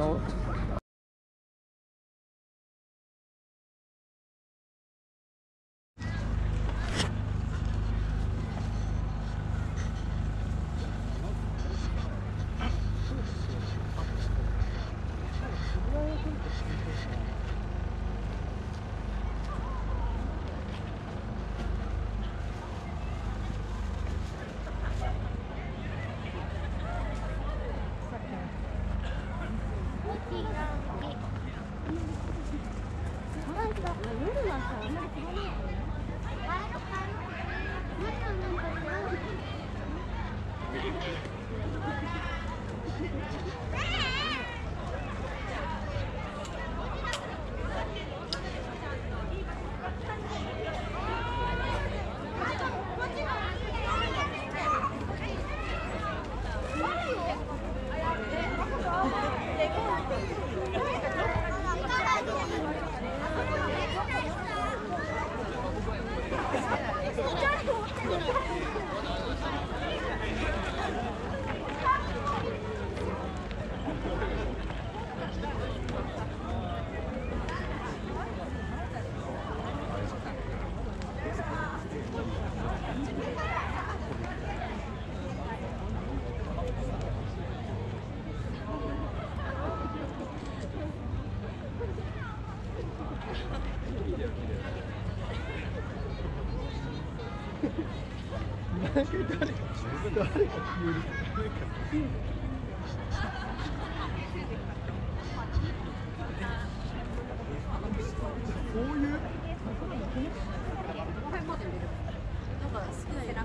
amor. こういう。なんか好きなイラ。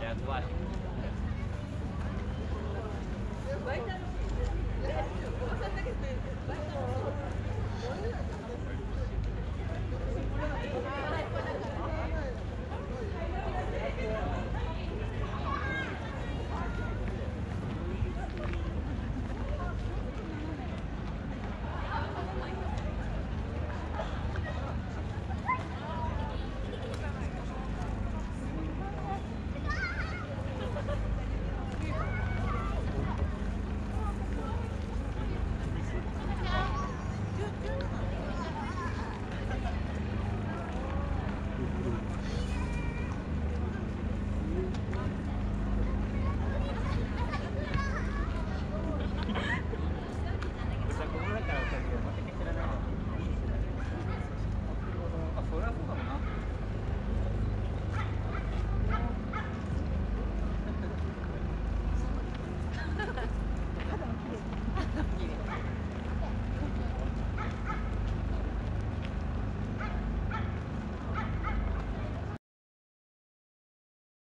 That's why.